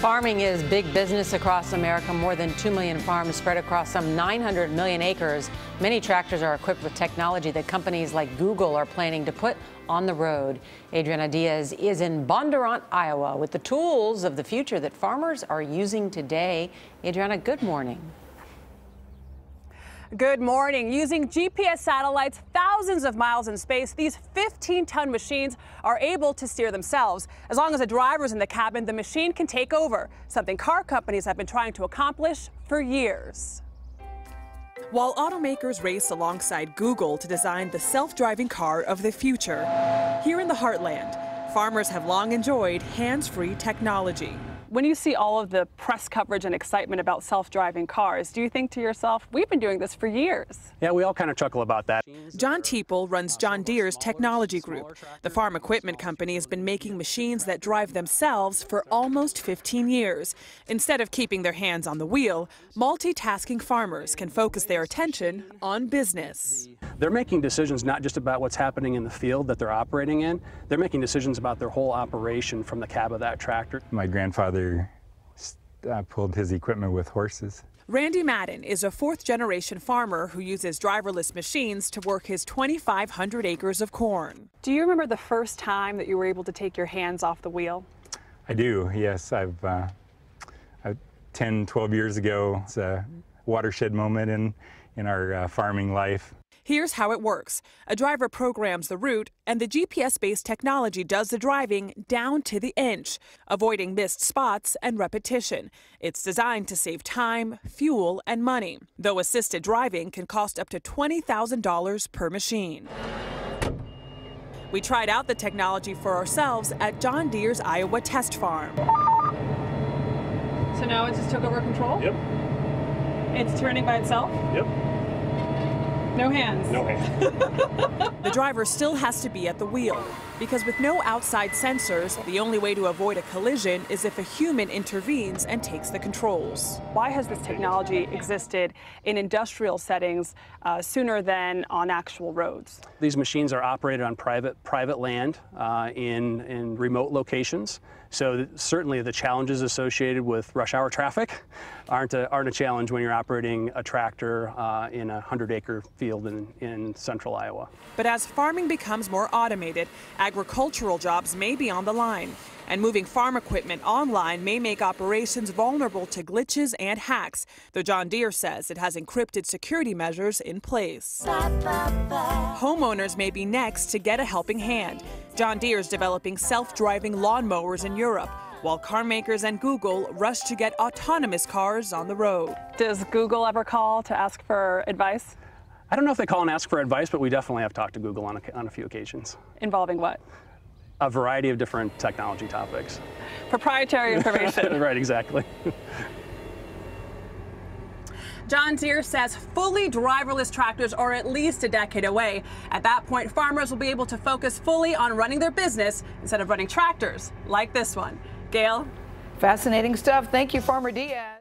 Farming is big business across America. More than 2 million farms spread across some 900 million acres. Many tractors are equipped with technology that companies like Google are planning to put on the road. Adriana Diaz is in Bondurant, Iowa, with the tools of the future that farmers are using today. Adriana, good morning. Good morning. Using GPS satellites thousands of miles in space, these 15 ton machines are able to steer themselves. As long as the driver's in the cabin, the machine can take over, something car companies have been trying to accomplish for years. While automakers race alongside Google to design the self driving car of the future, here in the heartland, farmers have long enjoyed hands free technology when you see all of the press coverage and excitement about self-driving cars, do you think to yourself, we've been doing this for years? Yeah, we all kind of chuckle about that. John Teeple runs John Deere's technology group. The farm equipment company has been making machines that drive themselves for almost 15 years. Instead of keeping their hands on the wheel, multitasking farmers can focus their attention on business. They're making decisions not just about what's happening in the field that they're operating in, they're making decisions about their whole operation from the cab of that tractor. My grandfather uh, pulled his equipment with horses. Randy Madden is a fourth generation farmer who uses driverless machines to work his 2,500 acres of corn. Do you remember the first time that you were able to take your hands off the wheel? I do, yes. I've uh, 10, 12 years ago, it's a watershed moment in, in our uh, farming life. Here's how it works. A driver programs the route, and the GPS-based technology does the driving down to the inch, avoiding missed spots and repetition. It's designed to save time, fuel, and money, though assisted driving can cost up to $20,000 per machine. We tried out the technology for ourselves at John Deere's Iowa Test Farm. So now it just took over control? Yep. It's turning by itself? Yep. No hands. No hands. the driver still has to be at the wheel because with no outside sensors, the only way to avoid a collision is if a human intervenes and takes the controls. Why has this technology existed in industrial settings uh, sooner than on actual roads? These machines are operated on private private land uh, in in remote locations. So certainly the challenges associated with rush hour traffic aren't a, aren't a challenge when you're operating a tractor uh, in a 100-acre field in, in central Iowa. But as farming becomes more automated, agricultural jobs may be on the line. And moving farm equipment online may make operations vulnerable to glitches and hacks, though John Deere says it has encrypted security measures in place. Homeowners may be next to get a helping hand. John Deere is developing self-driving lawnmowers in Europe, while car makers and Google rush to get autonomous cars on the road. Does Google ever call to ask for advice? I don't know if they call and ask for advice, but we definitely have talked to Google on a, on a few occasions. Involving what? A variety of different technology topics. Proprietary information. right, exactly. John Deere says fully driverless tractors are at least a decade away. At that point, farmers will be able to focus fully on running their business instead of running tractors like this one. Gayle? Fascinating stuff. Thank you, Farmer Diaz.